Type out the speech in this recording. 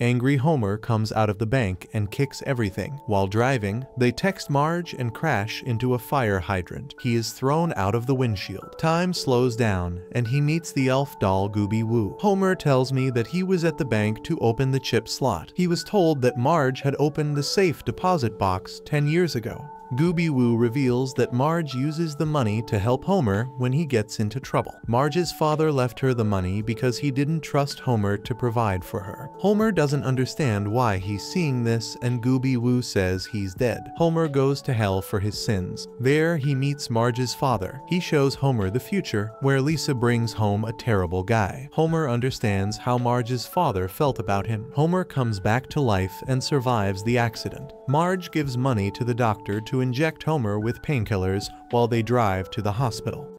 Angry Homer comes out of the bank and kicks everything. While driving, they text Marge and crash into a fire hydrant. He is thrown out of the windshield. Time slows down, and he meets the elf doll Gooby Woo. Homer tells me that he was at the bank to open the chip slot. He was told that Marge had opened the safe deposit box 10 years ago. Gooby Woo reveals that Marge uses the money to help Homer when he gets into trouble. Marge's father left her the money because he didn't trust Homer to provide for her. Homer doesn't understand why he's seeing this and Gooby Woo says he's dead. Homer goes to hell for his sins. There he meets Marge's father. He shows Homer the future where Lisa brings home a terrible guy. Homer understands how Marge's father felt about him. Homer comes back to life and survives the accident. Marge gives money to the doctor to inject Homer with painkillers while they drive to the hospital.